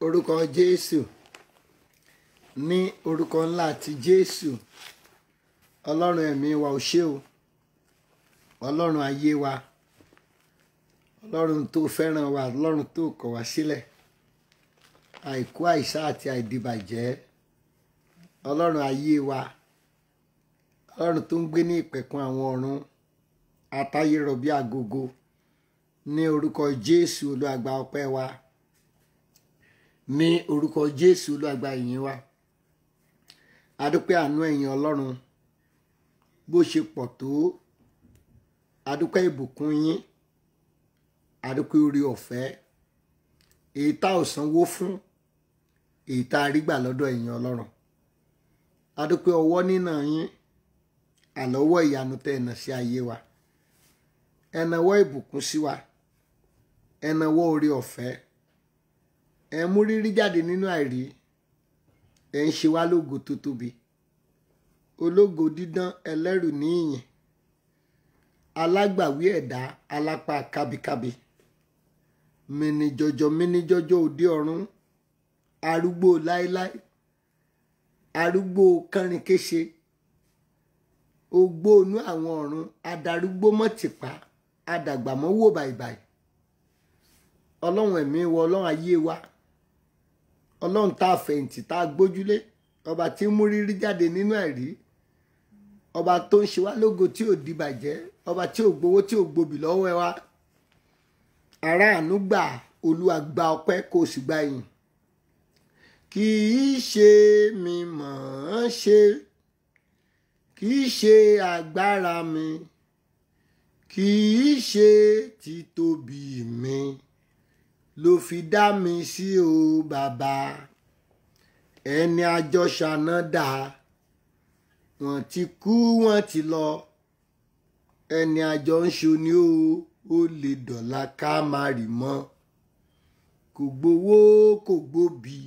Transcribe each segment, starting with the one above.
orúkọ jésù. Ní orúkọ ńlá ti jésù. Ọlọ́run ẹ̀mí wa ò ṣé o. Ọlọ́run ayé wa. Ọlọ́run tó fẹ́ràn wa ọlọ́run tó kọ̀ wá sílẹ̀. Àìkú àìsá àti àìdìbàjẹ́. Ọlọ́run ayé wa. Ọlọ́run tó ń gbé ní ìpẹ̀kun àwọn ọ̀run. Atayérọ̀ bí agogo. Ní orúkọ jésù olúàgbà ọpẹ́ wa ní orúkọ jésù olúàgbà ìyìn wa adúpẹ́ àánú ẹ̀yìn ọlọ́run. Bó ṣe pọ̀ tó adúpẹ́ ìbùkún yín. Adúpẹ́ orí ọ̀fẹ́. Èyí tá ò sanwó fún èyí tá a rí gbà lọ́dọ̀ ẹ̀yìn ọlọ́run. Adúpẹ́ ọwọ́ nínà yín. Àlọ́wọ́ ìyanu tẹ́ ẹ̀nà sí ayé wa. Ẹ̀nàwọ́ ìbùkún sí wa. Ẹ̀nàwọ́ orí ọ̀fẹ́ ẹ̀ mú rírí jáde nínú àìrí. Ẹ̀ ń ṣe wá lógo tó tóbi. Ológo dídán ẹlẹ́rù ní ìyìn. Alágbàwí ẹ̀dá alápá kábíkábí. Mìnìjọjọ mìnìjọjọ òde ọ̀run. Arúgbó láéláé arúgbó kánrinkéṣe ogbóonú àwọn ọ̀run. Adarúgbó adàgbàmọ́ wò bàìbàì. Ọlọ́run ẹ̀mí wọ ọlọ́run ayé wa ọlọ́run tá a fẹ̀yìntì tá a gbójúlé ọba tí ń mú rírí jáde nínú ẹ̀rí ọba tó ń ṣe lógo tí ò dìbàjẹ́ ọba tí ò gbowó tí ò gbobì lọ́wọ́ ẹ wá. Aráàánú gbà olúwa gba ọpẹ́ kó o sì gba ìyìn. Kì í ṣe mi mọ̀ ọ́n ṣe kì í ṣe agbára mi kì í ṣe títóbi mi ló fi dá mi sí o bàbá. Ẹni àjọṣàná dà. Wọ́n ti kú wọ́n ti lọ. Ẹni àjọ ń ṣo ni ó lè dọ̀la ká má rí mọ́. Kò gbowó kò gbóbi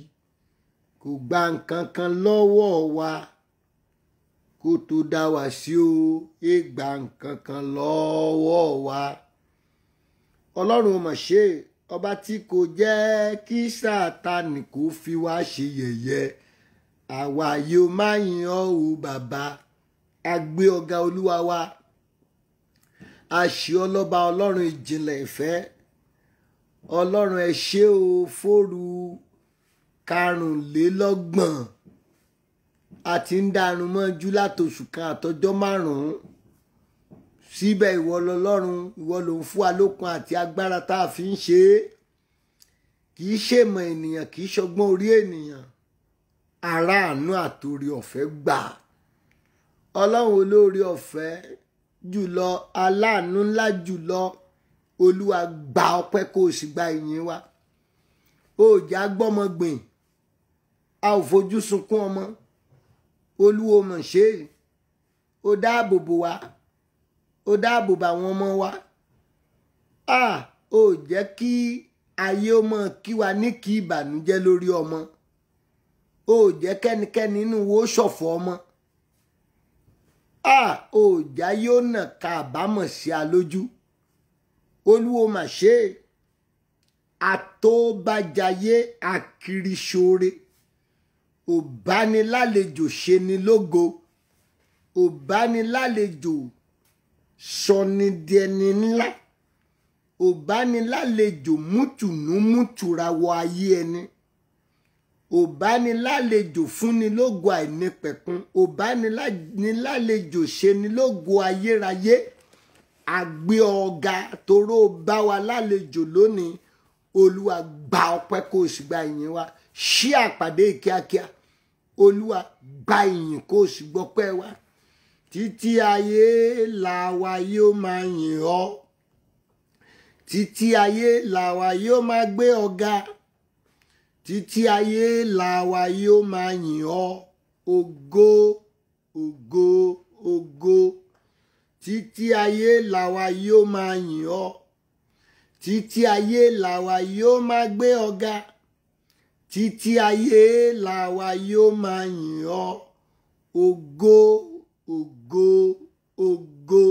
kò gba nǹkan kan lọ́wọ́ wa. Kó tó dá wa sí o é gba nǹkan kan lọ́wọ́ wa. Ọlọ́run mọ̀ ṣe ọba tí kò jẹ́ kí sátánì kó fi wá ṣe yẹ̀yẹ́. Àwa yóò máa yin ọ́ o bàbá. A gbé ọ̀gá olúwa wa a ṣe ọlọ́ba ọlọ́run ìjìnlẹ̀ ìfẹ́. Ọlọ́run ẹ o fóru karùnlélọ́gbọ̀n. A ń darun mọ́jú látòṣù kan àtọjọ́ márùn-ún síbẹ̀ ìwọ lọlọ́run ìwọ ló ń fún wa lókun àti agbára tá a fi ń ṣe é. Kì í ṣèmọ̀ ènìyàn kì í ṣọgbọ́n orí ènìyàn. Aráàánú àtòrí ọ̀fẹ́ gbà ọlọ́run olóore ọ̀fẹ́ jùlọ aláàánú ńlá jùlọ olúwa gba ọpẹ́ kó o sì gba ìyìn wa. Òòjà gbọ́mọ gbìn a ò fojú sunkún ọmọ. Olúwo mọ̀ ṣe é. Ó dáàbò bò ó dáàbò bò àwọn ọmọ wa. A ò jẹ́ kí ayé ó mọ̀ kí wa ní kí ìbànújẹ́ lórí ọmọ. Ó jẹ́ kẹ́nikẹ́ni inú wo ṣọ̀fọ̀ ọmọ. A ò já yóò nà ká àbámọ̀ sí a lójú. Olúwo mà ṣe é. Àtòbàjáyé àkìrìṣòre òbánilálejò ṣe ni lógo. Òbánilálejò sọnidẹni ńlá òbánilálejò mútùnúmútùra wọ ayé ẹni òbánilálejò fúnni lógo àìnípẹ̀kun òbánilálejò ṣeni lógo ayérayé àgbé ọ̀gá toró bá wa lálejò lónìí olúwa gba ọpẹ́ kó o sì gba ìyìn wa ṣí àpàdé kíákíá olúwa gba ìyìn kó o sì gbọpẹ́ wa títí ayé làwa yóò máa yìn ọ́. Títí ayé làwa yóò máa gbé ọ̀gá títí ayé làwa yóò máa yìn ọ́. Ògo ògo ògo. Títí ayé làwa yóò máa yìn ọ́. Títí ayé làwa yóò máa gbé ọ̀gá títí ayé làwa yóò máa yìn ọ́. Ògo ògo ògo.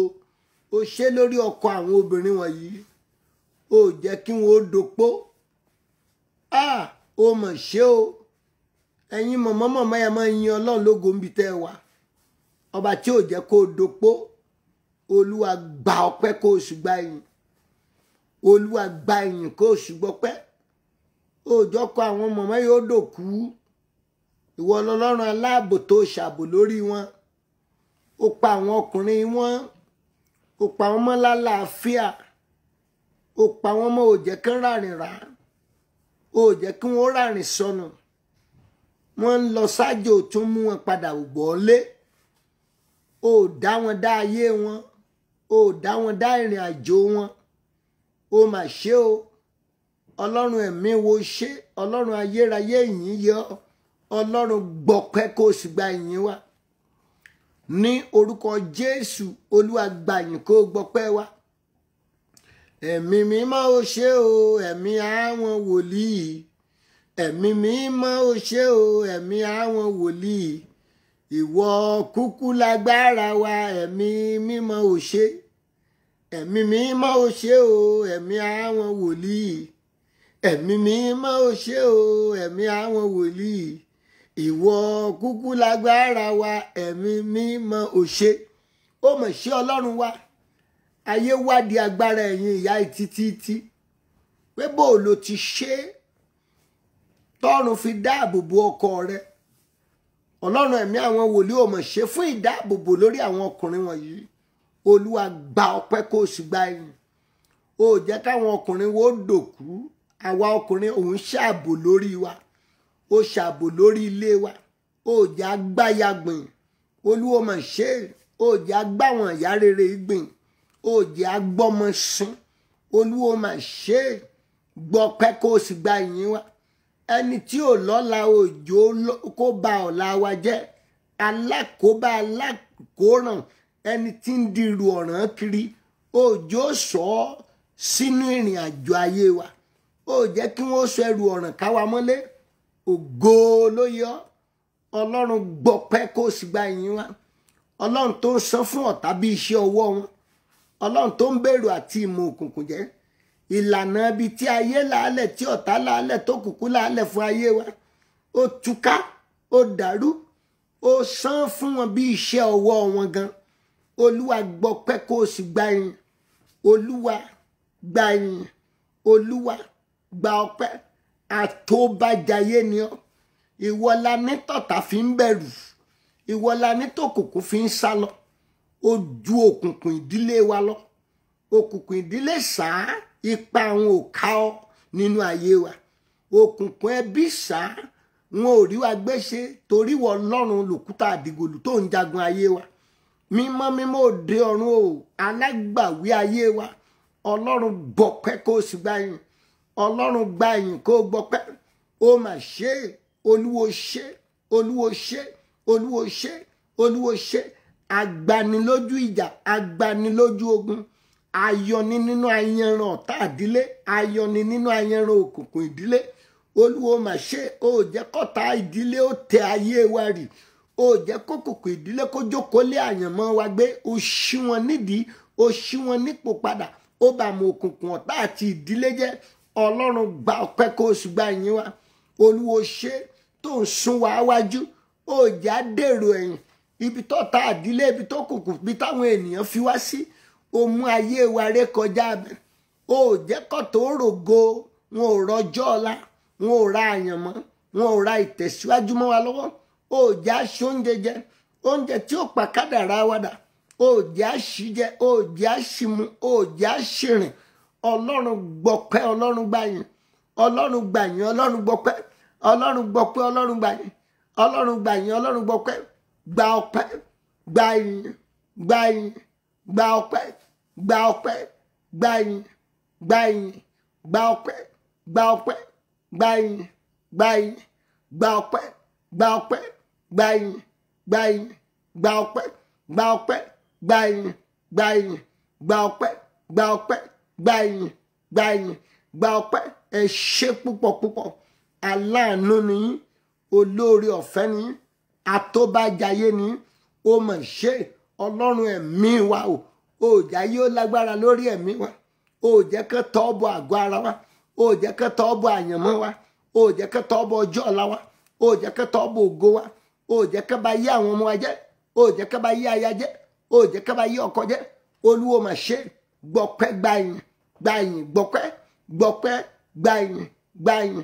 Ó ṣe lórí ọkọ àwọn obìnrin wọ̀nyí. Ó jẹ́ kí wọ́n ó dopó ah ó mọ̀ ṣe o. Ẹ̀yin mọ̀mọ́ mọ̀mọ́ ẹ̀ máa yin ọlọ́run lógo níbi tẹ́ ẹ wà. Ọba tí ò jẹ́ kó o dopó olúwa gba ọpẹ́ kó o sì gba ìyìn olúwa gba ìyìn kó o sì gbọpẹ́ òòjọ́ kọ àwọn mọ̀mọ́ yóò dòkú. Ìwọ lọ́lọ́run aláàbò tó ṣàbò lórí wọn ó pa àwọn ọkùnrin wọn. Ó pa wọn mọ́ lálàáfíà. Ó pa wọn mọ́ òjẹ́ kán rárìn rà. Ó jẹ́ kí wọ́n rárìn sọnù. Wọ́n ń lọ sájò tún mú wọn padà wọlé. Ó dá wọn dá ayé wọn. Ó dá wọn dá ìrìn àjò wọn. Ó mà ṣe o. Ọlọ́run ẹ̀mí wo ṣe? Ọlọ́run ayérayé yìí yọ. Ọlọ́run gbọpẹ́ kó o sì gba ìyìn wa ní orúkọ jésù olúwa gba ìyìn kó gbọpẹ́ wa ẹ̀mí mímọ́ ó ṣe o ẹ̀mí àwọn wòlíì. Ẹ̀mí mímọ́ ó ṣe o ẹ̀mí àwọn wòlíì. Ìwọ kúkú lágbára wa ẹ̀mí mímọ́ ó ṣe. Ẹ̀mí mímọ́ ó ṣe o ẹ̀mí àwọn wòlíì. Ẹ̀mí mímọ́ ó ṣe o ẹ̀mí àwọn wòlíì ìwọ kúkú lágbára wa ẹ̀mí mímọ́ ò ṣe. Ó mọ̀ ṣe ọlọ́run wa. Ayé wádìí agbára ẹ̀yin ìyá títí pé bó ló ti ṣe tọ́run fi dáàbò bo ọkọ rẹ. Ọlọ́run ẹ̀mí àwọn wòlíì ò mọ̀ ṣe fún ìdáàbòbò lórí àwọn ọkùnrin wọ̀nyí. Olúwa gba ọpẹ́ kó o sì gba ẹ̀yìn. Ó jẹ́ káwọn ọkùnrin wo dòkú. Àwa ọkùnrin òun ṣààbò lórí wa ó ṣààbò lórí ilé wa. Ó jẹ́ agbáyagbìn olúwo mà ṣe ó jẹ́ agbáwọn ìyá rere gbìn. Ó jẹ́ agbọ́mọsìn olúwo mà ṣe gbọ́pẹ́ kó o sì gba ìyìn wa. Ẹni tí ò lọ́la òjò kó ba ọ̀la wa jẹ́. Alákòóbá alákòóràn ẹni tí ń dirù ọ̀ràn kiri. Òjò sọ ọ́ sínú ìrìn àjò ayé wa. Ó jẹ́ kí wọ́n sọ ẹrù ọ̀ràn káwa mọ́lé ògo ló yọ. Ọlọ́run gbọ́pẹ́ kó o sì gba ìyìn wa. Ọlọ́run tó ń san fún ọ̀tá bí iṣẹ́ ọwọ́ wọn. Ọlọ́run tó ń bèrò àti ìmọ̀ òkùnkùn jẹ́. Ìlànà ibi tí ayé làálẹ̀ tí ọ̀tá làálẹ̀ tó kùkú làálẹ̀ fún ayé wa. Ó túká ó dàrú ó san fún wọn bí iṣẹ́ ọwọ́ wọn gan. Olúwa gbọ́pẹ́ kó o sì gba ìyìn. Olúwa gba ìyìn. Olúwa gba ọpẹ́ àtòbàjáyé ni ọ. Ìwọ la ní tọ̀tá fi ń bẹ̀rù. Ìwọ la ní tòkùnkùn fi ń sá lọ. Ó ju òkùnkùn ìdílé wa lọ. Òkùnkùn ìdílé sáà ipa àwọn ò ká ọ nínú ayé wa. Òkùnkùn ẹbí sáà wọn ò rí wa gbéṣe torí wọ lọ́rùn lòkúta àdìgòlù tó ń jagun ayé wa. Mímọ́ mímọ́ òde ọ̀run o alágbàwí ayé wa. Ọlọ́run gbọ́pẹ́ kó o sì gbà yìn ọlọ́run gba ìyìn kó gbọ́pẹ́ ó mà ṣe olúwo ṣe olúwo ṣe olúwo ṣe olúwo ṣe. Agbanilójú ìjà agbanilójú ogun ayọni nínú ayanran ọ̀tá ìdílé ayọni nínú ayanran òkùnkùn ìdílé. Olúwo mà ṣe ó jẹ́ kọ́ta ìdílé ó tẹ ayé wa rì. Ó jẹ́ kókòkò ìdílé kó jókòó lé àyànmọ́ wa gbé. Ó ṣí wọn nídìí ó ṣí wọn nípò padà. Ó bá mọ òkùnkùn ọ̀tá àti ìdílé jẹ́ ọlọ́run gba ọpẹ́ kó o sì gba ìyìn wa olúwo ṣe tó ń sún wa wájú. Dèrò ẹ̀yìn. Ibi tó ta àdílé ibi tó kùkù ibi táwọn ènìyàn fi wá sí mú ayé wa ré kọjá abẹ ó jẹ́ kọ́tò rògo wọn ò rọjọ́ ọ̀la wọn ò ra àyànmọ́ wọn ò ra ìtẹ̀síwájú mọ́ wa lọ́wọ́. Ó jà aṣọ oúnjẹ jẹ oúnjẹ tí ó pa kádàrá wa dà. Jà aṣíjẹ ó jà aṣímu ó jà aṣírìn ọlọ́run gbọ́pẹ́ ọlọ́run gbàyìn ọlọ́run gbàyìn ọlọ́run gbọ́pẹ́ ọlọ́run gbọ́pẹ́ ọlọ́run gbàyìn ọlọ́run gbàyìn ọlọ́run gbọ́pẹ́ gba ọpẹ́ gbàyìn gbàyìn gba ọpẹ́ gba ọpẹ́ gbàyìn gbàyìn gba ọpẹ́ gba ọpẹ́ gbàyìn gbàyìn gba ọpẹ́ gba ọpẹ́ gbàyìn gbàyìn gba ọpẹ́ gba ọpẹ́ gbàyìn gbàyìn gba ọpẹ́ gba ọpẹ́ gba ìyìn gba ìyìn gba ọpẹ́. Ẹ ṣé púpọ̀ púpọ̀. Aláàánú ni olóore ọ̀fẹ́ ni àtọ́bàjáyé ni ó mọ̀ ṣe ọlọ́run ẹ̀mí wa o. Ò já yóò lágbára lórí ẹ̀mí wa. Ò jẹ́ kó tọ́ bọ àgọ́ ara wa. Ò jẹ́ kó tọ́ bọ àyànmọ́ wa. Ò ó jẹ́ kẹ́ tọ́ bọ̀ ọjọ́ ọ̀la wa. Ó jẹ́ kẹ́ tọ́ bọ̀ ògo wa. Ó jẹ́ bá yé àwọn ọmọ wa jẹ́. Ó jẹ́ bá yé aya jẹ́. Ó jẹ́ bá yé ọkọ jẹ́. Olúwo mà ṣe gbọpẹ́ gbàyìn gbàyìn gbọpẹ́ gbọpẹ́ gbàyìn gbàyìn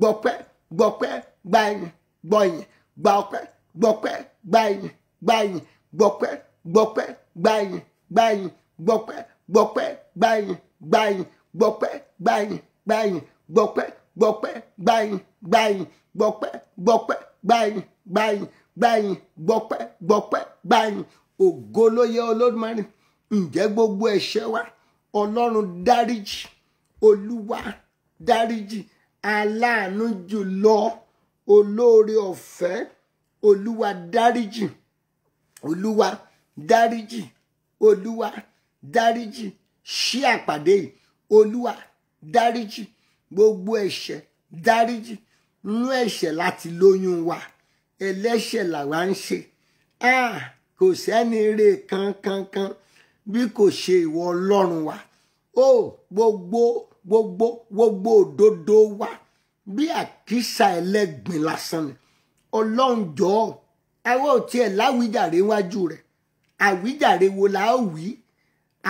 gbọpẹ́ gbọpẹ́ gbàyìn gbọyìn gbọpẹ́ gbọpẹ́ gbàyìn gbàyìn gbọpẹ́ gbọpẹ́ gbàyìn gbàyìn gbọpẹ́ gbọpẹ́ gbàyìn gbàyìn gbọpẹ́ gbàyìn gbàyìn gbọpẹ́ gbọpẹ́ gbàyìn gbàyìn gbọpẹ́ gbọpẹ́ gbàyìn gbàyìn gbàyìn gbọpẹ́ gbọpẹ́ gbàyìn ògo ló yẹ olódùmarè ǹjẹ́ gbogbo ẹ̀ṣẹ̀ wa ọlọ́run dáríjì olúwa dáríjì aláàánú jùlọ olóore ọ̀fẹ́ olúwa dáríjì olúwa dáríjì olúwa dáríjì. Ṣí àpàdé yìí olúwa dáríjì gbogbo ẹ̀ṣẹ̀ dáríjì. Nú ẹ̀ṣẹ̀ láti lóyún wa ẹlẹ́ṣẹ̀ làwa ń ṣe. Ah kò sẹ́ni eré kankankan bí kò ṣe ìwọ ọlọ́run wa ó gbogbo gbogbo gbogbo òdodo wa bí àkísà ẹlẹ́gbin lásán ni. Ọlọ́run jọ̀ọ́ àwọn ò tiẹ̀ láwíjàre wájú rẹ̀. Àwíjàre wo la ó wí?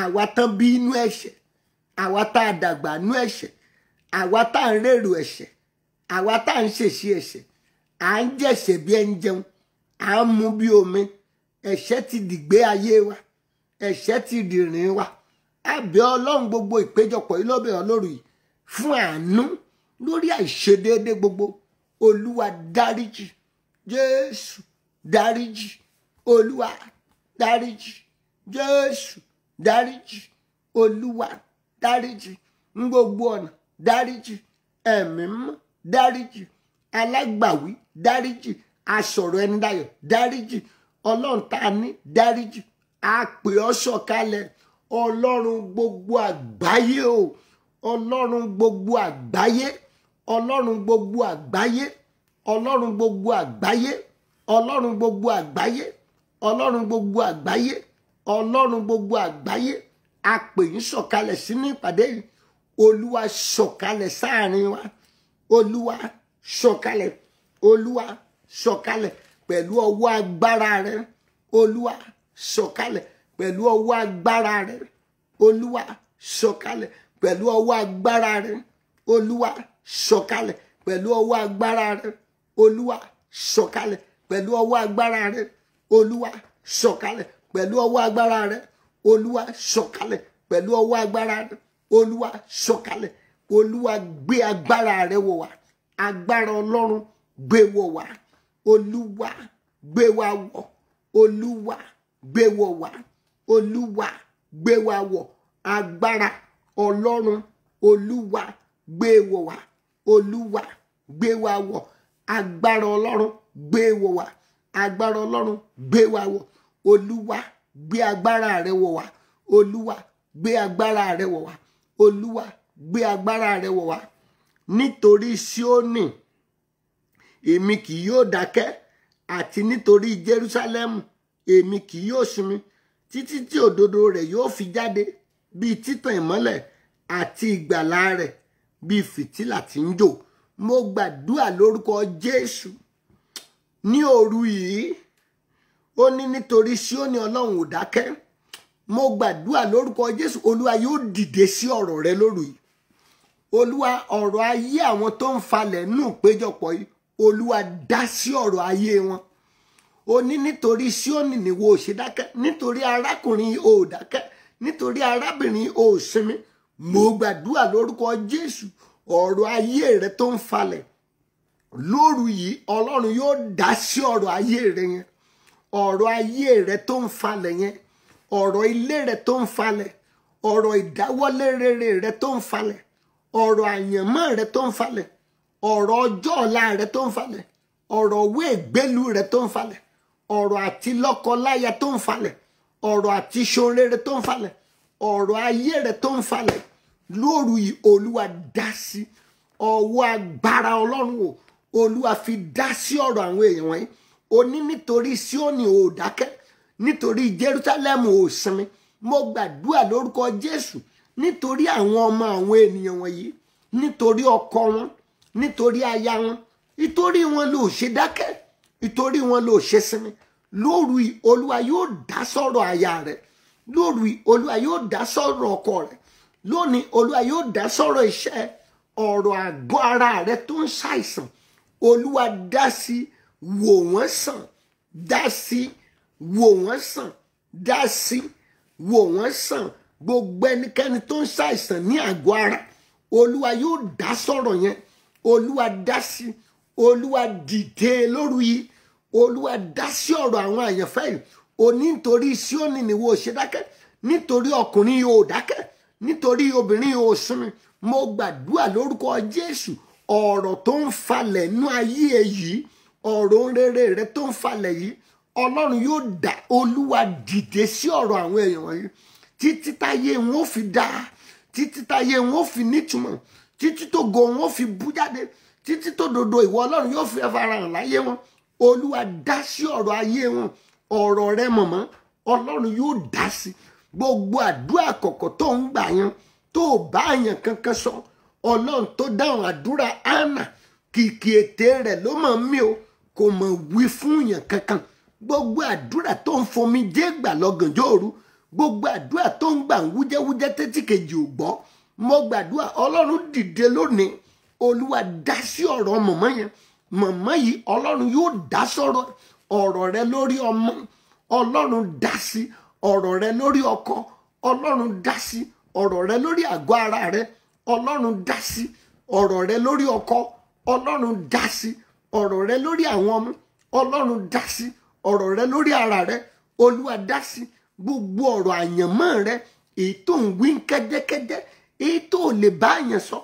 Àwa tán bí inú ẹ̀ṣẹ̀ àwa tá a dàgbà inú ẹ̀ṣẹ̀ àwa tá a ń rèrò ẹ̀ṣẹ̀ àwa tá a ń ṣèṣe ẹ̀ṣẹ̀ à ń jẹ̀ṣẹ̀ bí ẹ ń jẹun à ń mu bí omi ẹ̀ṣẹ̀ ti dìgbé ayé wa ẹ̀ṣẹ̀ ti dìrìn wa. Àbẹ̀ ọlọ́run gbogbo ìpéjọpọ̀ yìí lọ́bẹ̀ ọlọ́run yìí fún àánú lórí àìṣedéédé gbogbo. Olúwa dáríjì jésù dáríjì olúwa dáríjì jésù dáríjì olúwa dáríjì ń gbogbo ọ̀nà dáríjì ẹ̀mí mọ́ dáríjì alágbàwí dáríjì asọ̀rọ̀ ẹni dayọ̀ dáríjì ọlọ́run tá a ní dáríjì a pè ọ́ sọ̀kalẹ̀ ọlọ́run gbogbo àgbáyé o. Ọlọ́run gbogbo àgbáyé ọlọ́run gbogbo àgbáyé ọlọ́run gbogbo àgbáyé ọlọ́run gbogbo àgbáyé ọlọ́run gbogbo àgbáyé ọlọ́run gbogbo àgbáyé. A pè yín sọ̀kalẹ̀ sínú ìpàdé yìí. Olúwa sọ̀kalẹ̀ sáàrin wa. Olúwa sọ̀kalẹ̀ olúwa sọ̀kalẹ̀ pẹ̀lú ọwọ́ agbára rẹ. Olúwa sọ̀kalẹ̀ pẹ̀lú ọwọ́ agbára rẹ. Olúwa sọ̀kalẹ̀ pẹ̀lú ọwọ́ agbára rẹ. Olúwa sọ̀kalẹ̀ pẹ̀lú ọwọ́ agbára rẹ. Olúwa sọ̀kalẹ̀ pẹ̀lú ọwọ́ agbára rẹ. Olúwa sọ̀kalẹ̀ pẹ̀lú ọwọ́ agbára rẹ. Olúwa sọ̀kalẹ̀ pẹ̀lú ọwọ́ agbára rẹ. Olúwa sọ̀kalẹ̀. Olúwa gbé agbára rẹ wọ̀ wá. Agbára ọlọ́run gbé wọ̀ wá. Olúwa gbé wa wọ̀. Olúwa gbé wọ̀ wá. Olúwa gbé wa wọ̀. Agbára ọlọ́run olúwa gbé wọ̀ wá. Olúwa gbé wa wọ̀. Agbára ọlọ́run gbé wọ̀ wá. Agbára ọlọ́run gbé wa wọ̀. Olúwa gbé agbára rẹ wọ̀ wá. Olúwa gbé agbára rẹ wọ̀ wá. Olúwa gbé agbára rẹ wọ̀ wá. Nítorí Síónì èmi kì yóò dákẹ́ àti nítorí Jerúsálẹ́mù èmi kì yóò sinmi títí tí òdodo rẹ̀ yóò fi jáde bíi títàn ìmọ́lẹ̀ àti ìgbàlà rẹ̀ bíi fìtílà tí ń jò. Mo gbàdúrà lórúkọ Jésù. Ní òru yìí ó ní nítorí Síónì Ọlọ́run ò dákẹ́. Mo gbàdúrà lórúkọ Jésù Olúwa yóò dìde sí ọ̀rọ̀ rẹ lóru yìí. Olúwa ọ̀rọ̀ ayé àwọn tó ń falẹ̀ nù péjọpọ̀ yìí Olúwa dá sí ọ̀rọ̀ ayé wọn ó ní nítorí Síónì nìwọ ò ṣe dákẹ́ nítorí arákùnrin ò dákẹ́ nítorí arábìnrin ò sinmi. Mo gbàdúrà lórúkọ Jésù ọ̀rọ̀ ayé rẹ tó ń falẹ̀. Lóru yìí Ọlọ́run yóò dá sí ọ̀rọ̀ ayé rẹ yẹn. Ọ̀rọ̀ ayé rẹ tó ń falẹ̀ yẹn ọ̀rọ̀ ilé rẹ tó ń falẹ̀ ọ̀rọ̀ ìdáwọ́lé rere rẹ tó ń falẹ̀ ọ̀rọ̀ àyànmọ́ rẹ tó ń falẹ̀ ọ̀rọ̀ ọjọ́ ọ̀la rẹ tó ń falẹ̀ ọ̀rọ̀ owó ìgbélu rẹ tó ń falẹ̀ ọ̀rọ̀ àti lọ́kọláya tó ń falẹ̀ ọ̀rọ̀ àti ṣorere tó ń falẹ̀ ọ̀rọ̀ ayé rẹ tó ń falẹ̀. Lóru yìí olúwa dá sí ọwọ́ agbára ọlọ́run o olúwa fi dá sí ọ̀rọ̀ àwọn èèyàn wọ̀nyí. O ní nítorí Síónì ò dákẹ́ nítorí Jerúsálẹ́mù ò sinmi. Mo gbàdúrà lórúkọ Jésù nítorí àwọn ọmọ àwọn ènìyàn wọ̀nyí nítorí ọkọ wọn nítorí aya wọn nítorí wọn ló ṣe dákẹ́ nítorí wọn ló ṣe sinmi. Lóru olúwa yóò dá sọ̀rọ̀ aya rẹ. Lóru olúwa yóò dá sọ̀rọ̀ ọkọ rẹ. Lónìí olúwa yóò dá sọ̀rọ̀ iṣẹ́ ọ̀rọ̀ àgọ́ ara rẹ tó ń ṣàìsàn. Olúwa dá sí wò wọ́n sàn. Dá sí wò wọ́n sàn. Dá sí wò wọ́n sàn. Gbogbo ẹnikẹ́ni tó ń ṣàìsàn ní àgọ́ ara olúwa yóò dá sọ̀rọ̀ yẹn. Olúwa dá sí olúwa dìde lóru yìí olúwa dá sí ọ̀rọ̀ àwọn àyànfẹ́ yìí. Òní nítorí ni wo ṣe dákẹ́. Nítorí ọkùnrin yóò dákẹ́. Nítorí obìnrin yóò sinmi. Mo gbàdúrà lórúkọ Jésù. Ọ̀rọ̀ tó ń falẹ̀ nú ayé ẹ yìí ọ̀rọ̀ rere rẹ tó ń falẹ̀ yìí ọlọ́run yóò dá olúwa dìde sí ọ̀rọ̀ àwọn èèyàn wọ̀nyí. Títí táyé wọn ò fi dá títí táyé wọn ò fi nítumọ̀ títí tó go wọn ò fi bú jáde títí tó dodo ìwọ ọlọ́run yóò fi farahàn láyé wọn olúwa dá sí ọ̀rọ̀ ayé wọn ọ̀rọ̀ rẹ mọ̀mọ́ ọlọ́run yóò dá sí. Gbogbo àdúrà kọ̀kọ̀ tó ń gbà yan tó bá yàn kankan sọ ọlọ́run tó dáhùn àdúrà Áánà kìkì ètè rẹ̀ ló mọ̀ mí o kò mọ̀ wí fún yàn kankan. Gbogbo àdúrà tó ń fomi jẹ́ gbà lọ́gànjọ́ òru gbogbo àdúrà tó ń gbà ń wújẹ́wújẹ́ tẹ́tí kejì ò gbọ́. Mo gbàdúrà ọlọ́run dìde lónìí olúwa dá sí ọ̀rọ̀ mọ̀mọ́ yẹn mọ̀mọ́ yìí ọlọ́run yóò dá sọ̀rọ̀ ọ̀rọ̀ rẹ lórí ọmọ. Ọlọ́run dá sí ọ̀rọ̀ rẹ lórí ọkọ. Ọlọ́run dá sí ọ̀rọ̀ rẹ lórí àgọ́ ara rẹ. Ọlọ́run dá sí ọ̀rọ̀ rẹ lórí ọkọ. Ọlọ́run dá sí ọ̀rọ̀ rẹ lórí àwọn ọmọ. Ọlọ́run dá sí ọ̀rọ̀ rẹ lórí ara rẹ. Olúwa dá sí gbogbo ọ̀rọ̀ àyànmọ́ rẹ èyí tó ń wí kẹ́dẹ́kẹ́dẹ́ èyí tó lè bá àyàn sọ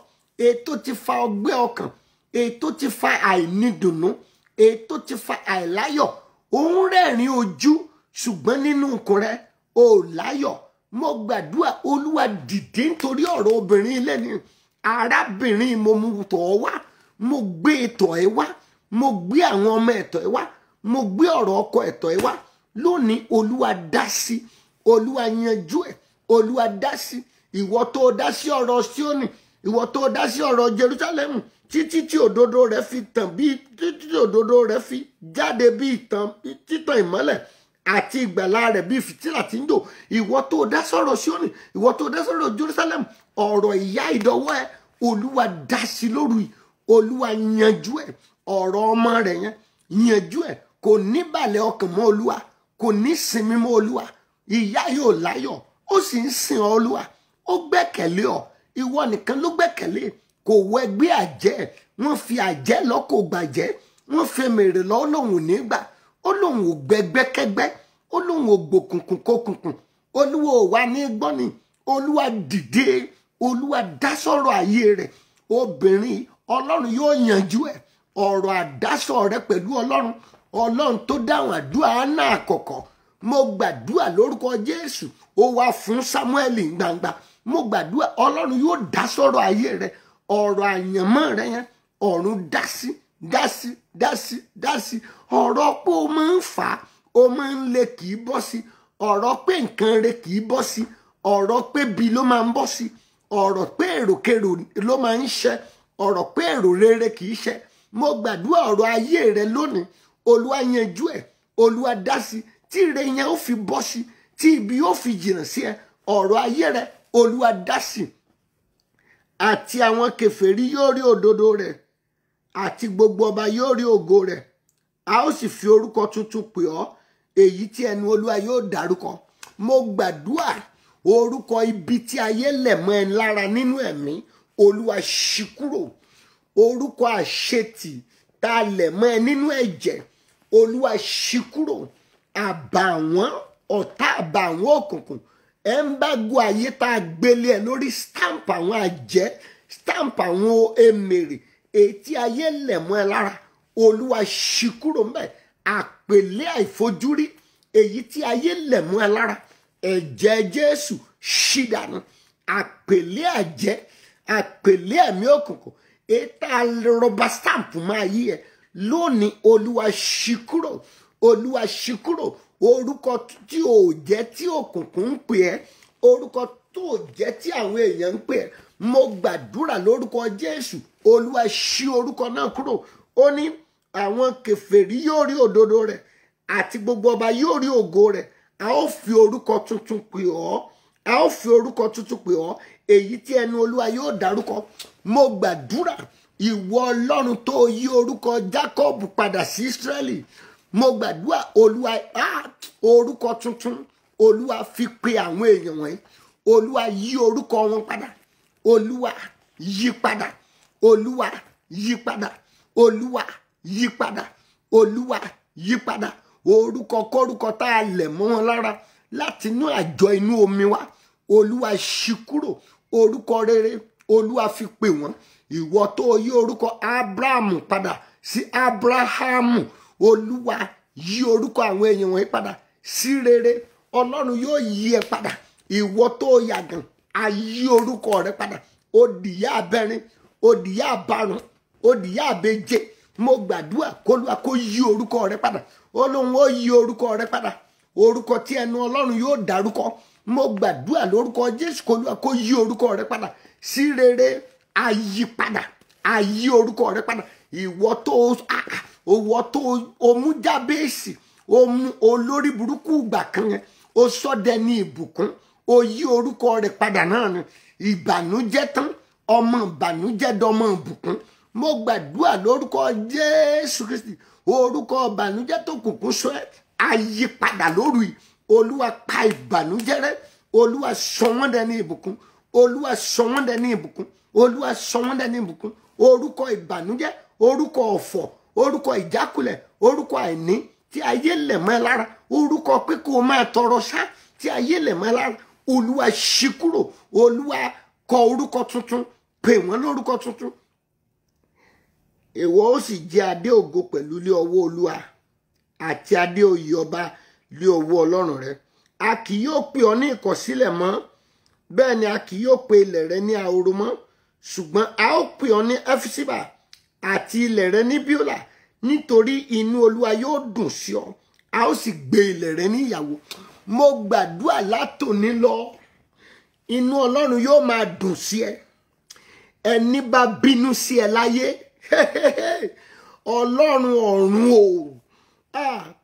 èyí tó ti fa ọgbẹ́ ọkàn èyí tó ti fa àìnídùnnú èyí tó ti fa àìláyọ̀ òun rẹ́rìn ojú. Ṣùgbọ́n nínú ikùn rẹ ò láyọ̀. Mo gbàdúrà olúwa dìde nítorí ọ̀rọ̀ obìnrin ilé ni. Arábìnrin mo mú tọ̀ ọ́ wá. Mo gbé ètò ẹ̀ wá. Mo gbé àwọn ọmọ ẹ̀tọ́ ẹ̀ wá. Mo gbé ọ̀rọ̀ ọkọ ẹ̀tọ́ ẹ̀ wá. Lónìí olúwa dá sí olúwa yanjú ẹ̀. Olúwa dá sí ìwọ tó dá sí ọ̀rọ̀ Síónì ìwọ tó dá sí ọ̀rọ̀ Jerúsálẹ́mù títí tí òdodo rẹ̀ fi tàn bí títí tí òdodo rẹ̀ fi jáde bí ìtàn títàn ìmọ́lẹ̀ àti ìgbàlà rẹ̀ bí fìtílà tí ń dò ìwọ tó dá sọ̀rọ̀ Síónì ìwọ tó dá sọ̀rọ̀ Jerusalem ọ̀rọ̀ ìyá ìdọ̀wọ́ ẹ olúwa dá sí lóru yìí olúwa yanjú ẹ ọ̀rọ̀ ọmọ rẹ̀ yẹn yanjú ẹ. Kò ní balẹ̀ ọkàn mọ́ olúwa kò ní sinmi mọ́ olúwa. Ìyá yóò láyọ̀ ó sì ń sìn ọ́ olúwa ó gbẹ́kẹ̀lé ọ. Ìwọ nìkan ló gbẹ́kẹ̀lé kò wọ ẹgbẹ́ àjẹ́ wọ́n fi àjẹ́ lọ kò gbàjẹ́ wọ́n fi mèrè lọ ó lóun ò ní gbà. Ó lóun ò gbẹgbẹ́kẹ́gbẹ́ ó lóun ò gbòkùnkùn kókùnkùn olúwa ò wá ní gbọ́ ni. Olúwa dìde olúwa dá sọ̀rọ̀ ayé rẹ̀. Obìnrin ọlọ́run yóò yanjú ẹ̀. Ọ̀rọ̀ àdásọ rẹ pẹ̀lú ọlọ́run ọlọ́run tó dáhùn àdúrà Áánà àkọ́kọ́. Mo gbàdúrà lórúkọ jésù ó wá fún Sámúẹ́lì gbangba. Mo gbàdúrà ọlọ́run yóò dá sọ̀rọ̀ ayé rẹ ọ̀rọ̀ àyànmọ́ rẹ yẹn ọ̀run dá sí dá sí dá sí dá sí. Ọ̀rọ̀ pé o máa ń fà á o máa ń le kì í bọ́ sí. Ọ̀rọ̀ pé nǹkan rẹ kì í bọ́ sí. Ọ̀rọ̀ pé bi ló máa ń bọ́ sí. Ọ̀rọ̀ pé èròkèrò ló máa ń ṣẹ. Ọ̀rọ̀ pé èrò rere kì í ṣẹ. Mo gbàdúrà ọ̀rọ̀ ayé rẹ lónìí. Olúwa yanjú ẹ̀. Olúwa dá tí ire yẹn ó fi bọ́ sí tí ibi yóò fi jìnnà sí ẹ ọ̀rọ̀ ayé rẹ olúwa dá àti àwọn kèfèrí yóò rí òdodo rẹ̀ àti gbogbo ọba yóò rí ògo rẹ̀. A ó sì fi orúkọ tuntun pè ọ́ èyí tí ẹnu olúwa yóò dárúkọ. Mo gbàdúrà orúkọ ibi tí ayé lẹ̀ mọ́ ẹ lára nínú ẹ̀mí olúwa ṣí kúrò. Orúkọ àṣetì tá a lẹ̀ mọ́ ẹ nínú ẹ̀jẹ̀ olúwa ṣí kúrò. Àbàwọ́n ọ̀tá àbàwọ́n òkùnkùn ẹ ń bá gun ayé tá a gbélé ẹ lórí stamp àwọn àjẹ́ stamp àwọn emèrè ètí ayé lẹ̀ mọ́ ẹ lára. Olúwa ṣí kúrò mbẹ̀ àpèlé àìfojúrí èyí tí ayé lẹ̀ mọ́ ẹ lára. Ẹ̀jẹ̀ jésù ṣí dànù. Àpèlé àjẹ́ àpèlé ẹ̀mí òkùnkùn ètà rọba stamp máa yí ẹ. Lónìí olúwa ṣí kúrò olúwa ṣí kúrò orúkọ tí ò jẹ́ tí òkùnkùn ń pè ẹ́ orúkọ tó jẹ́ tí àwọn èèyàn ń pè ẹ́. Mo gbàdúrà lórúkọ jésù olúwa ṣí orúkọ náà kúrò. Ó ní àwọn kèfèrí yóò rí òdodo rẹ̀ àti gbogbo ọba yóò rí ògo rẹ̀. A ó fi orúkọ tuntun pè ọ́ a ó fi orúkọ tuntun pè ọ́ èyí tí ẹnu olúwa yóò dárúkọ. Mo gbàdúrà ìwọ ọlọ́run tó yí orúkọ Jacob padà sí Israeli mo gbàdúrà olúwa orúkọ tuntun olúwa fi pe àwọn èèyàn wọ̀nyí. Olúwa yí orúkọ wọn padà. Olúwa yí padà. Olúwa yí padà. Olúwa yí padà. Olúwa yí padà. Orúkọ kórúkọ tá a lẹ̀ mọ́ wọn lára láti inú àjọ inú omi wa olúwa ṣí kúrò. Orúkọ rere olúwa fi pè wọ́n. Ìwọ tó yí orúkọ abrahamu padà sí abrahamu olúwa yí orúkọ àwọn èèyàn wọ̀nyí padà sí rere. Ọlọ́run yóò yí ẹ padà. Ìwọ tó yàgàn á yí orúkọ rẹ padà. Ó dìyà abẹ́rin ó dìyà àbárùn ó dìyà àbẹ́jẹ́ mo gbàdúrà kólúwa kó yí orúkọ rẹ padà. Ó lóun ó yí orúkọ rẹ padà. Orúkọ tí ẹnu ọlọ́run yóò dárúkọ. Mo gbàdúrà lórúkọ jésù kólúwa kó yí orúkọ rẹ padà sí rere. Àyípadà àyí orúkọ rẹ padà. Ìwọ tó ìwọ tó omú jábẹ́ẹ̀sì omú olórí burúkú ìgbà kan yẹn ó sọdẹ ní ìbùkún ó yí orúkọ rẹ padà náà ni. Ìbànújẹ́ tán ọmọ ìbànújẹ́ dọmọ ìbùkún. Mo gbàdúrà lórúkọ jésù kristi orúkọ ìbànújẹ́ tó kùkú sọ ẹ àyípadà lóru yìí. Olúwa pa ìbànújẹ́ rẹ́ olúwa sọ wọ́n dẹni ìbùkún olúwa sọ wọ́n dẹni ìbùkún olúwa sọ wọ́n dẹni ìbùkún. Orúkọ ìbànújẹ́ orúkọ ọ̀fọ̀ orúkọ ìjákulẹ̀ orúkọ àìní tí ayé lẹ̀ mọ́ ẹ lára orúkọ pé kó o máa tọrọ ṣá tí ayé lẹ̀ mọ́ ẹ lára. Olúwa ṣí kúrò olúwa kọ orúkọ tuntun pè wọ́n lórúkọ tuntun. Ìwọ ó sì jẹ adé ògo pẹ̀lú ilé ọwọ́ olúwa àti adé oyè ọba ilé ọwọ́ ọlọ́run rẹ. A kì yóò pè ọ́ ní ìkọ̀sílẹ̀ mọ́ bẹ́ẹ̀ ni a kì yóò pe ilẹ̀ rẹ ní ahoro mọ́. Ṣùgbọ́n a ó pè ọ́ ní ẹfísíbà àti ilẹ̀ rẹ ní bíólà nítorí inú olúwa yóò dùn sí ọ a ó sì gbé ilẹ̀ rẹ ní ìyàwó. Mo gbàdúrà látòní lọ inú ọlọ́run yóò máa dùn sí ẹ. Ẹni bá bínú sí ẹ láyé ọlọ́run ọ̀run o.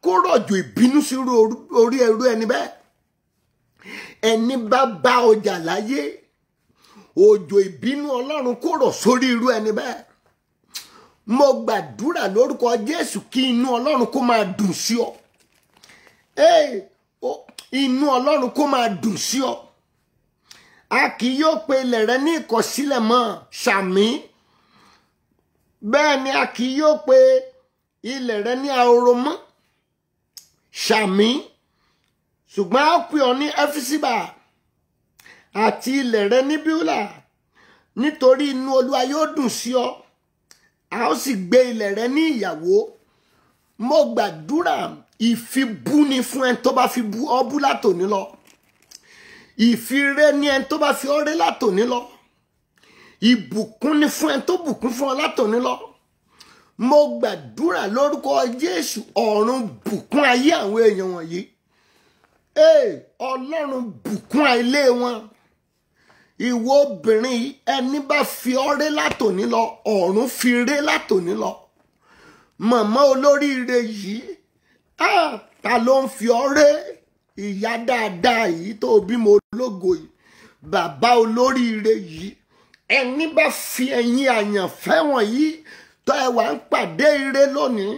Kó rọ̀jò ìbínú sí orí ẹrú ẹni bẹ́ẹ̀. Ẹni bá bá ọjà láyé òjò ìbínú ọlọ́run kó rọ̀ sórí irú ẹni bẹ́ẹ̀ mo gbàdúrà lórúkọ jésù kí inú ọlọ́run kó máa dùn sí ọ. Inú ọlọ́run kó máa dùn sí ọ. A kì yóò pe ilẹ̀ rẹ ní ìkọ̀sílẹ̀ mọ́ ṣàmì. Bẹ́ẹ̀ ni a kì yóò pe ilẹ̀ rẹ ní ahoro mọ́ ṣàmì. Ṣùgbọ́n a pè ọ́ ní ẹfísíbà àti ilẹ̀ rẹ ní bíúlà. Nítorí inú olúwa yóò dùn sí ọ a ó sì gbé ilẹ̀ rẹ ní ìyàwó. Mo gbàdúrà ìfibúni fún ẹni tó bá fi bú ọ bú látòní lọ. Ìfiré ní ẹni tó bá fi ọ ré látòní lọ. Ìbùkún ni fún ẹni tó bùkún fún ọ látòní lọ. Mo gbàdúrà lórúkọ jésù ọ̀run bùkún ayé àwọn èèyàn wọ̀nyí. Ọlọ́run bùkún ilé wọn ìwọ obìnrin ẹni bá fi ọ ré látòní lọ ọ̀run fi ré látòní lọ. Màmá olóríire yìí ta ló ń fi ọ ré ìyá dáadáa yìí tó bímọ ológo yìí bàbá olóríire yìí ẹni bá fi ẹ̀yin àyànfẹ́ wọ̀nyí tó ẹ wà ń pàdé ire lónìí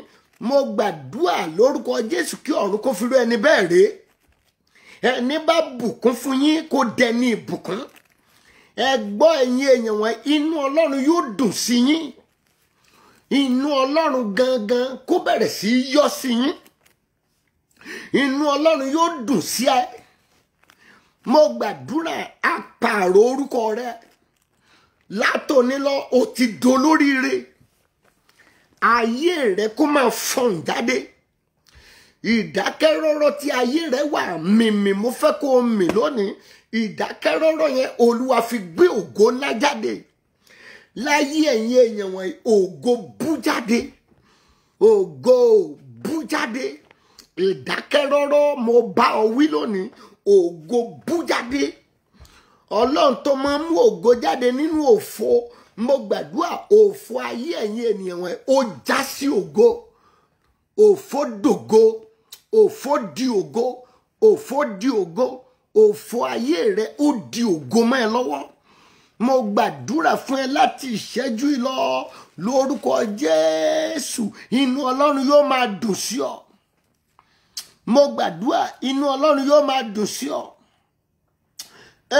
mo gbàdúrà lórúkọ jésù kí ọ̀run kó fi rú ẹni bẹ́ẹ̀ rèé ẹni bá bùkún fún yín kó dẹni ìbùkún ẹ gbọ́ ẹ̀yin èèyàn wọn inú ọlọ́run yóò dùn sí yín. Inú ọlọ́run gangan kó bẹ̀rẹ̀ sí í yọ sí yín. Inú ọlọ́run yóò dùn sí ẹ. Mo gbàdúrà àpàrọ̀ orúkọ rẹ. Látòní lọ o ti dolóríire. Ayé rẹ kó máa fọ̀n jáde ìdákẹ́rọ́rọ́ tí ayé rẹ wà mìmì mo fẹ́ kó o mì lónìí. Ìdákẹ́rọ́rọ́ yẹn olúwa fi gbé ògo ńlá jáde. Láyé ẹ̀yin èèyàn wọ̀nyí ògo bú jáde. Ògo bú jáde. Ìdákẹ́rọ́rọ́ mo bá ọ wí lónìí ògo bú jáde. Ọlọ́run tó máa mú ògo jáde nínú òfo mo gbàdúrà òfò ayé ẹ̀yin ènìyàn wọn ó já sí ògo. Òfò dògo òfò di ògo òfò di ògo òfò ayé rẹ ó di ògo mọ́ ẹ lọ́wọ́. Mo gbàdúrà fún ẹ láti ìṣẹ́jú yìí lọ. Lórúkọ jésù inú ọlọ́run yóò máa dùn sí ọ. Mo gbàdúrà inú ọlọ́run yóò máa dùn sí ọ.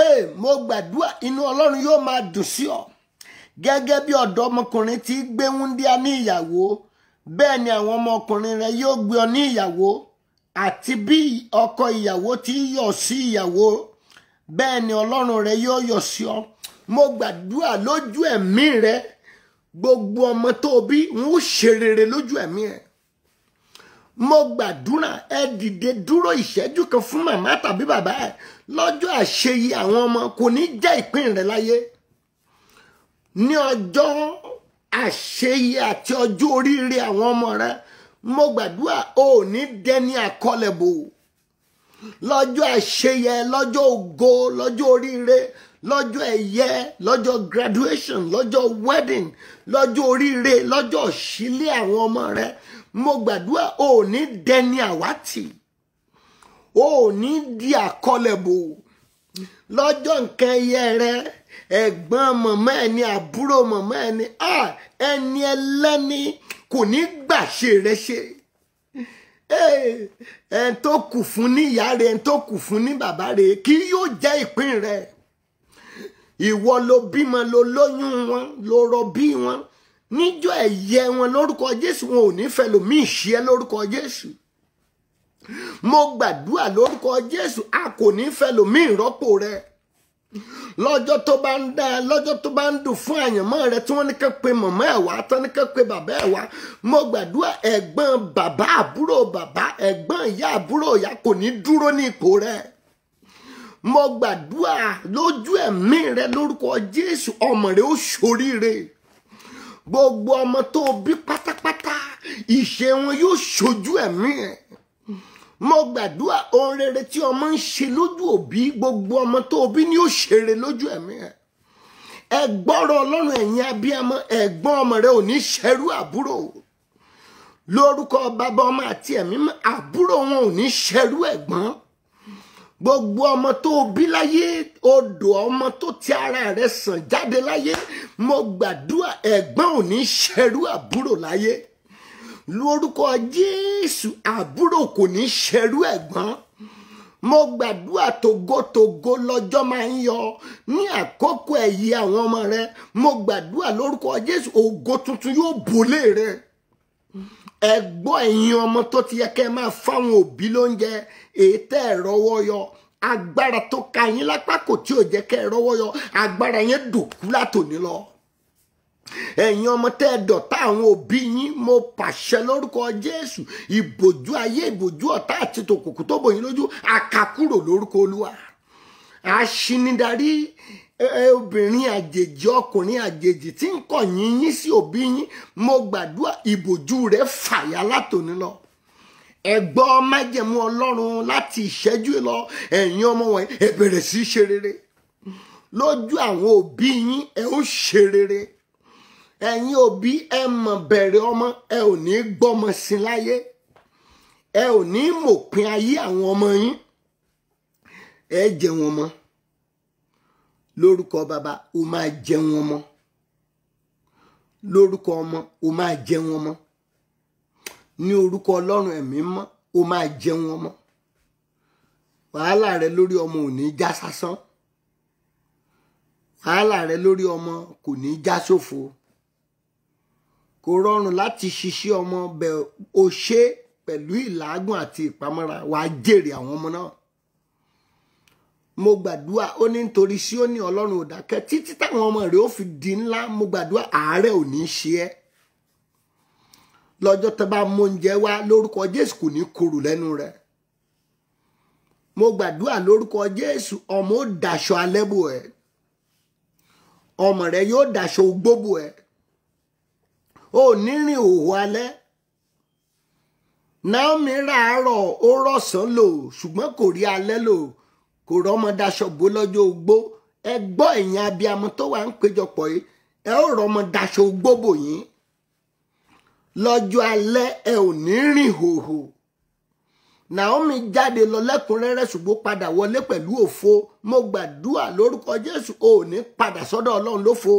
Ee mo gbàdúrà inú ọlọ́run yóò máa dùn sí ọ. Gẹ́gẹ́ bí ọ̀dọ́mọkùnrin ti gbé ní ìyàwó bẹ́ẹ̀ ni àwọn ọmọkùnrin rẹ yóò gbé ọ ní ìyàwó àti bí ọkọ ìyàwó ti yọ̀ sí ìyàwó bẹ́ẹ̀ ni ọlọ́run rẹ yóò yọ̀ sí ọ. Mo gbàdúrà lójú ẹ̀mí rẹ gbogbo ọmọ tó o bí ń ṣe rere lójú ẹ̀mí ẹ̀. Mo gbàdúrà ẹ dìde dúró ìṣẹ́jú kan fún màmá tàbí bàbá ẹ. Lọ́jọ́ àṣeyẹ àwọn ọmọ kò ní jẹ́ ìpín rẹ láyé. Ní ọjọ́ àṣeyẹ àti ọjọ́ oríire àwọn ọmọ rẹ mo gbàdúrà ò ní dẹni àkọlẹ̀bò lọ́jọ́ àṣeyẹ lọ́jọ́ ògo lọ́jọ́ oríire lọ́jọ́ ẹ̀yẹ lọ́jọ́ graduation lọ́jọ́ wedding lọ́jọ́ oríire lọ́jọ́ òṣìlẹ̀ àwọn ọmọ rẹ. Mo gbàdúrà ò ní dẹni àwátì. Ò ní di àkọlẹ̀bò lọ́jọ́ nǹkan ẹyẹ rẹ ẹ̀gbọ́n mọ̀mọ́ ẹni àbúrò mọ̀mọ́ ẹni ẹni ẹlẹ́ni kò ní gbàṣe rẹ ṣe. Ẹn tó kù fún ní ìyá rẹ ẹn tó kù fún ní bàbá rẹ kí yóò jẹ́ ìpín rẹ. Ìwọ ló bímọ ló lóyún wọn ló rọbí wọn. Níjọ́ ẹ̀yẹ wọn lórúkọ Jésù wọn ò ní fẹ́ lòmí ìṣe lórúkọ Jésù. Mo gbàdúrà lórúkọ Jésù a kò ní fẹ́ lòmí ìrọ́pò rẹ lọ́jọ́ tó bá ń dá lọ́jọ́ tó bá ń dùn fún àyànmọ́ rẹ tí wọ́n ní ká pe mọ̀mọ́ ẹ̀ wá tán ní ká pe bàbá ẹ̀ wá mo gbàdúrà ẹ̀gbọ́n bàbá àbúrò bàbá ẹ̀gbọ́n ìyá àbúrò ìyá kò ní dúró ní ipò rẹ. Mo gbàdúrà lójú ẹ̀mí rẹ lórúkọ Jésù ọmọ rẹ ó ṣoríire. Gbogbo ọmọ tó bí pátápátá ìṣe wọn yóò ṣojú ẹ̀mí ẹ̀ mo gbàdúrà ohun rere tí ọmọ ń ṣe lójú òbí gbogbo ọmọ tó bí ni ó ṣeré lójú ẹ̀mí ẹ̀. Ẹ gbọ́rọ̀ ọlọ́run ẹ̀yin abiyamọ ẹ̀gbọ́n ọmọ rẹ ò ní ṣẹrú àbúrò lórúkọ bàbá ọmọ àti ẹ̀mí àbúrò wọn ò ní ṣẹrú ẹ̀gbọ́n. Gbogbo ọmọ tó bí láyé odò ọmọ tó ti ara rẹ̀ sàn jáde láyé mo gbàdúrà ẹ̀gbọ́n ò ní ṣẹrú àbúrò láyé lórúkọ jésù àbúrò kò ní ṣẹrú ẹ̀gbọ́n. Mo gbàdúrà tògótògó lọ́jọ́ máa ń yọ. Ní àkókò ẹ̀yí àwọn ọmọ rẹ mo gbàdúrà lórúkọ jésù ògo tuntun yóò bòlé rẹ. Ẹ gbọ́ ẹ̀yin ọmọ tó ti yẹ kẹ́ máa fáwọn òbí lóúnjẹ èyí tẹ́ yọ. Agbára tó ka yín lápá kò tí ò jẹ́ kẹ́ ẹ yọ. Agbára yẹn dòkú látòní lọ ẹ̀yin ọmọ tẹ́ ẹ dọ̀tá àwọn òbí yín mo pàṣẹ lórúkọ jésù ìbòjú ayé ìbòjú ọ̀tá àti tòkùnkù tó bò yín lójú àkàkúrò lórúkọ olúwa. Aṣinidarí obìnrin àjèjì ọkùnrin àjèjì tí ń kọ̀ yín yín sí òbí yín mo gbàdúrà ìbòjú rẹ̀ fàyà látòní lọ. Ẹ gbọ́ májẹ̀mú ọlọ́run láti ìṣẹ́jú lọ ẹ̀yin ọmọ wọn ẹ bẹ̀rẹ̀ sí ṣe rere. Lójú àwọn òbí yín ẹ ó ṣe rere ẹ̀yin òbí ẹ mọ̀ bẹ̀rẹ̀ ọmọ ẹ ò ní gbọ́mọ sí láyé. Ẹ ò ní mòpin ayé àwọn ọmọ yín. Ẹ jẹ wọn mọ́. Lórúkọ bàbá o máa jẹ wọn mọ́. Lórúkọ ọmọ o máa jẹ wọn mọ́. Ní orúkọ ọlọ́run ẹ̀mí mọ́ o máa jẹ wọn mọ́. Wàhálà rẹ lórí ọmọ ò ní já sásán. Wàhálà rẹ lórí ọmọ kò ní já sófo kò rọrùn láti ṣiṣẹ́ ọmọ bẹ̀ o ṣe pẹ̀lú ìlàágùn àti ìpamọ́ra. Wàá jèrè àwọn ọmọ náà. Mo gbàdúrà ó ní nítorí sí ó ní ọlọ́run ò dákẹ́. Títí táwọn ọmọ rẹ̀ ó fi di ńlá mo gbàdúrà àárẹ̀ ò ní ṣe ẹ́. Lọ́jọ́ tó bá mú oúnjẹ wá lórúkọ jésù kò ní korò lẹ́nu rẹ̀. Mo gbàdúrà lórúkọ jésù ọmọ ó daṣọ alẹ́ bò ẹ́. Ọmọ rẹ̀ yóò daṣọ ogbó bò ẹ́ ò ní rìn òwò alẹ́ Naomi ràárọ̀ ó rọ̀sán lò ṣùgbọ́n kò rí alẹ́ lò. Kò rọ́mọ daṣọ bò lọ́jọ́ ogbó. Ẹ gbọ́ abiyamọ tó wà ń péjọpọ̀ yìí. Ẹ ó rọmọ daṣọ gbóbò yín. Lọ́jọ́ alẹ́ ẹ ò ní rìn hòhò. Naomi jáde lọ lẹ́kùnrẹ́rẹ́ ṣùgbọ́n padà wọlé pẹ̀lú òfo. Mo gbàdúrà lórúkọ Jésù ò ní padà sọ́dọ̀ Ọlọ́run lófo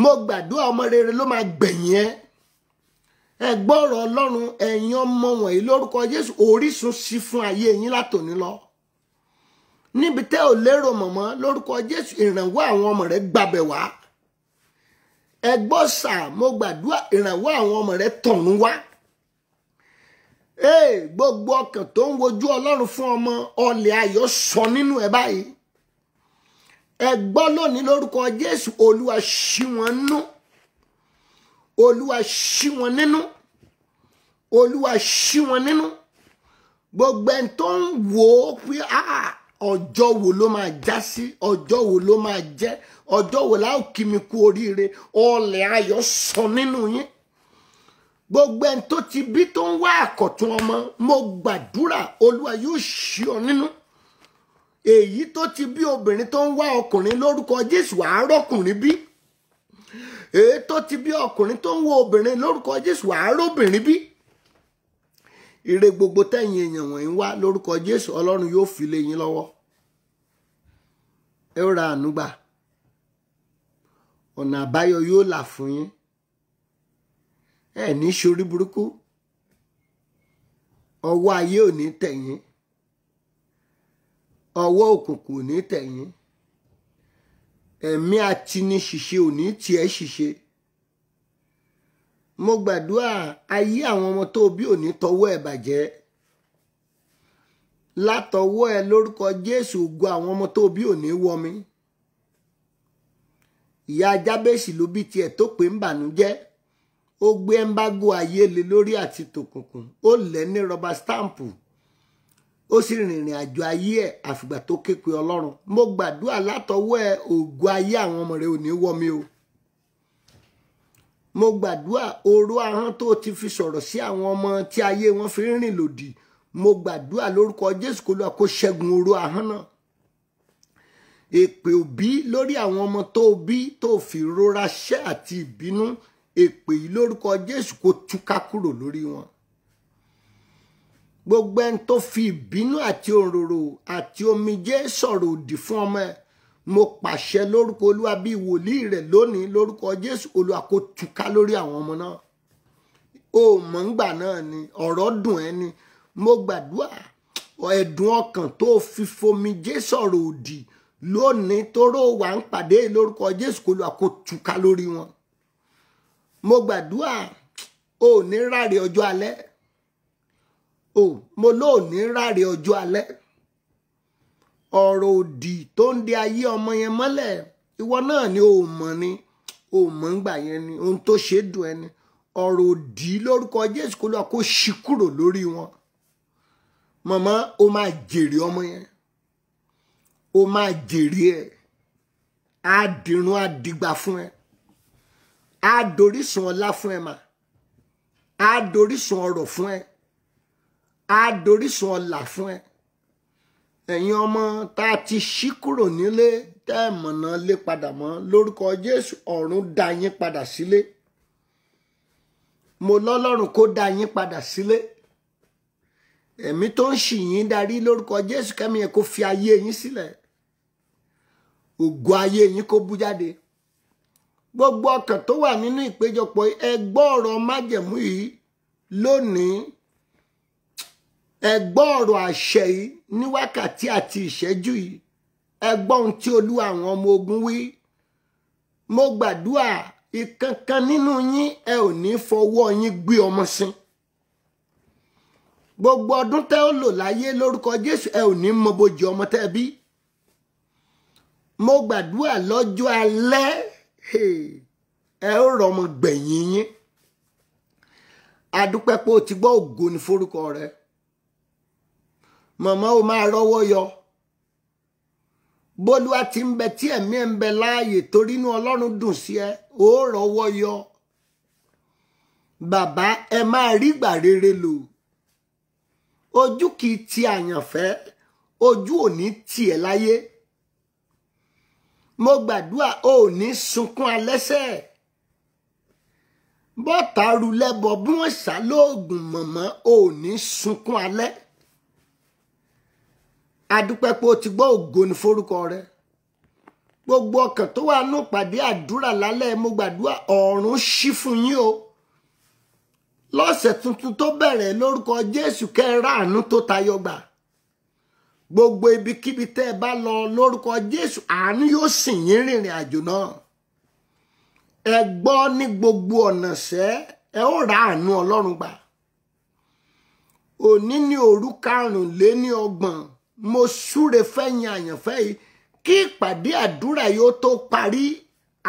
mo gbàdúrà ọmọ rere ló máa gbẹ̀yìn ẹ. Ẹ gbọ́rọ̀ Ọlọ́run ẹ̀yin ọmọ wọ̀nyí lórúkọ Jésù orísun sí fún ayé yín látòní lọ. Níbi tẹ́ ò lérò mọ̀mọ́ lórúkọ Jésù ìrànwọ́ àwọn ọmọ rẹ gbàbẹ̀ wá. Ẹ gbọ́ sà mo gbàdúrà ìrànwọ́ àwọn ọmọ rẹ tọ̀run wá. Gbogbo ọkàn tó ń wojú Ọlọ́run fún ọmọ ọlẹ̀ ayọ̀ sọ nínú ẹ báyìí ẹ gbọ́ lónìí lórúkọ Jésù Olúwa ṣí wọn nú. Olúwa ṣí wọn nínú. Olúwa ṣí wọn nínú. Gbogbo ẹni tó ń wò ó pé ọjọ́ wo ló máa já sí? Ọjọ́ wo ló máa jẹ́? Ọjọ́ wo ó kí kú oríire? Ọlẹ̀ ayọ̀ sọ nínú yín. Gbogbo ẹni tó ti bí tó ń wá àkọ̀tún ọmọ mo gbàdúrà olúwa yóò ṣí ọ nínú èyí tó ti bí obìnrin tó ń wá ọkùnrin lórúkọ jésù àárọ̀kùnrin bí. Èyí tó ti bí ọkùnrin tó ń wá obìnrin lórúkọ jésù àárọ̀bìnrin bí. Ire gbogbo tẹ̀yìn èèyàn wọ̀nyí wá lórúkọ jésù ọlọ́run yóò fi lé yín lọ́wọ́. Ẹ ra ànúgbà ọ̀nà àbáyọ yóò là fún yín. Ẹ ní sórí burúkú. Ọwọ́ ayé ò ní tẹ̀yìn ọwọ́ òkùnkùn ò ní tẹ̀yìn. Ẹ̀mí atiniṣìṣe ò ní tiẹ̀ ṣìṣe. Mo gbàdúrà ayé àwọn ọmọ tó bí ò ní tọwọ́ ẹ̀ bàjẹ́. Látọwọ́ ẹ lórúkọ Jésù ògo àwọn ọmọ tó bí ò ní wọmi ìyá Jábésì ló bí tiẹ̀ tó pé ń bànújẹ́. Ó gbé ẹ́ńbágò ayé lé lórí àti tòkùnkùn. Ó lẹ̀ ní rọba stampu ó sì rìnrìn àjò ayé ẹ̀ àfìgbà tó ké pe ọlọ́run. Mo gbàdúrà látọwọ́ ẹ ògo ayé àwọn ọmọ rẹ ò ní wọ́ mi o. Mo gbàdúrà oró ahọ́n tó ti fi sọ̀rọ̀ sí àwọn ọmọ tí ayé wọn fi ń rìn lòdì. Mo gbàdúrà lórúkọ jésù kó lóa kó ṣẹ́gun oró ahọ́n náà. Èpè òbí lórí àwọn ọmọ tó bí tó fi rora ṣẹ́ àti ìbínú. Èpè yìí lórúkọ jésù kó túká kúrò lórí wọn gbogbo ẹni tó fi ìbínú àti òróró àti omijé sọ̀rọ̀ òdì fún ọmọ ẹ̀ mo pàṣẹ lórúkọ olúwa bíi wòlíì rẹ̀ lónìí lórúkọ jésù olúwa kó túká lórí àwọn ọmọ náà. O mọ̀ ńgbà náà ni ọ̀rọ̀ dùn ẹ́ ni. Mo gbàdúrà ẹ̀dùn ọkàn tó fi fomijé sọ̀rọ̀ òdì lónìí tóró wà ń pàdé lórúkọ jésù olúwa kó túká lórí wọn. Mo gbàdúrà o ní ráre ọjọ́ alẹ́ o mo lóò ní ráre ọjọ́ alẹ́. Ọ̀rọ̀ òdì tó ń de ayé ọmọ yẹn mọ́lẹ̀ ìwọ náà ni o mọ̀ ni. O mọ̀ ń gbà yẹn ni ohun tó ṣe dùn ẹni. Ọ̀rọ̀ òdì lórúkọ Jésù kó lọ kó ṣí kúrò lórí wọn. Màmá o máa jèrè ọmọ yẹn. O máa jèrè ẹ. Á dirun á dìgbà fún ẹ. Á dorísun ọlá fún ẹ mà. Á dorísun ọrọ̀ fún ẹ á ọlà fún ẹ. Ẹ̀yin ọmọ tá a ti ṣí kúrò nílé tẹ́ ẹ̀ mọ̀nà lé padà mọ́ lórúkọ Jésù ọ̀run dá yín padà sílé. Mo lọ́lọ́run kó dá yín padà sílé. Ẹ̀mí tó ń ṣì yín darí lórúkọ Jésù kẹ́mi yẹn kó fi ayé yín sílẹ̀. Ògo ayé yín kó bú jáde. Gbogbo ọkàn tó wà nínú ìpéjọpọ̀ ẹ ọ̀rọ̀ májẹ̀mú yìí lónìí ẹ gbọ́ ọ̀rọ̀ àṣẹ yìí ní wákàtí àti ìṣẹ́jú yìí. Ẹ gbọ́ ohun tí olúwa àwọn ọmọ ogun wí. Mo gbàdúrà ìkankan nínú yín ẹ ò ní fọwọ́ yín gbé ọmọ sin gbogbo ọdún tẹ́ ó lò láyé lórúkọ jésù ẹ ò ní mọ bójú ọmọ tẹ́ bí. Mo gbàdúrà lọ́jọ́ alẹ́ ẹ ó rọmọ gbẹ̀yìn yín. Adúpẹ́ pé ti gbọ́ ògo ní forúkọ rẹ màmá o máa rọ́wọ́ yọ. Bólúwa ti ń bẹ tí ẹ̀mí ẹ̀ ń bẹ láàyè torí inú ọlọ́run dùn sí ẹ ó rọ́wọ́ yọ. Bàbá ẹ máa rí ìgbà rere lò. Ojú kì í ti àyànfẹ́ ojú ò ní tiẹ̀ láyé. Mo gbàdúrà ò ní sunkún alẹ́sẹ̀ bọ́tà rúlẹ́bọ bí wọ́n ṣá lóògùn mọ̀mọ́ ò ní sunkún alẹ́ adúpẹ́ pé o ti gbọ́ ògo ní forúkọ rẹ. Gbogbo ọkàn tó wà nù pàdé àdúrà lálẹ́ mo gbàdúrà ọ̀run ṣí fún yín o. Lọ́sẹ̀ tuntun tó bẹ̀rẹ̀ lórúkọ Jésù kẹ́ẹ̀rá àánú tó tayọ gbà. Gbogbo ibikíbi tẹ́ ẹ bá lọ lórúkọ Jésù àánú yóò sìn yín rìnrìn àjò náà. Ẹ gbọ́ ní gbogbo ọ̀nà sẹ́ ẹ ó ra àánú Ọlọ́run gbà. Òní ní òru karùnléní ọgbọ̀n mo súre fẹ́yìn àyànfẹ́ yìí kí ìpàdé àdúrà yóò tó parí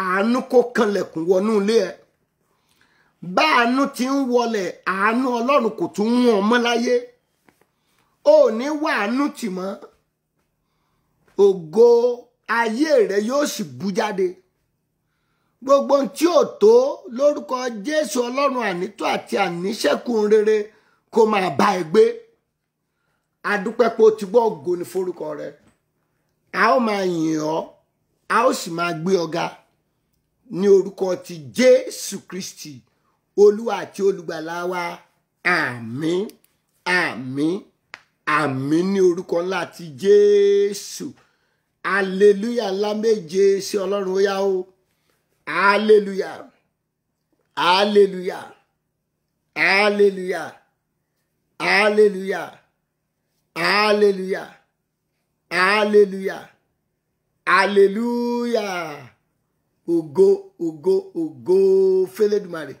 àánú kó kanlẹ̀kùn wọnú ilé ẹ. Bá àánú ti ń wọlẹ̀ àánú Ọlọ́run kò tún wọ́n mọ́ láyé. Ò ní wá àánú tì mọ́. Ògo ayé rẹ yóò sì bú jáde. Gbogbo tí ò tó lórúkọ Jésù Ọlọ́run ànító àti àníṣẹ́kùn rere kó máa bá ẹ gbé adúpẹ́ pé o ti gbọ́ ògo ní forúkọ rẹ. A ó máa yìn ọ́ a ó sì máa gbé ọ ní orúkọ ti Jésù Kristi olúwa àti olùgbàlà wa. Àmín àmín àmín ní orúkọ ńlá ti Jésù. Hallelujah ńlá méje sí Ọlọ́run ó yá o. Hallelujah hallelujah hallelujah hallelujah hallelujah. Hallelujah. Hallelujah. Ògo ògo ògo fẹlẹ́dùmarè